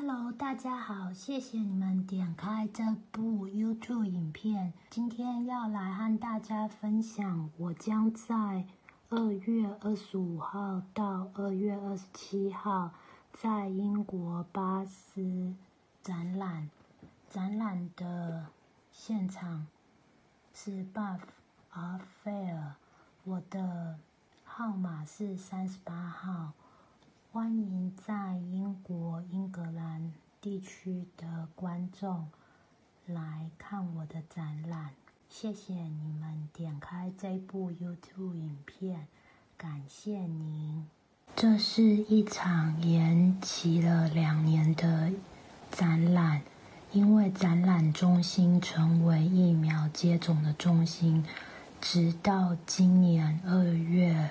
Hello，大家好，谢谢你们点开这部 YouTube 影片。今天要来和大家分享，我将在二月二十五号到二月二十七号在英国巴斯展览。展览的现场是 Buff Art Fair，我的号码是三十八号。欢迎在英国、英格地区的观众来看我的展览。谢谢你们点开这部 YouTube 影片，感谢您。这是一场延期了两年的展览，因为展览中心成为疫苗接种的中心，直到今年二月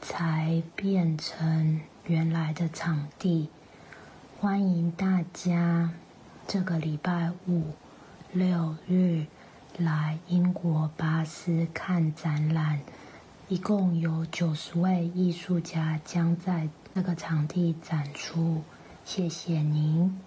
才变成。原来的场地，欢迎大家这个礼拜五六日来英国巴斯看展览。一共有九十位艺术家将在那个场地展出。谢谢您。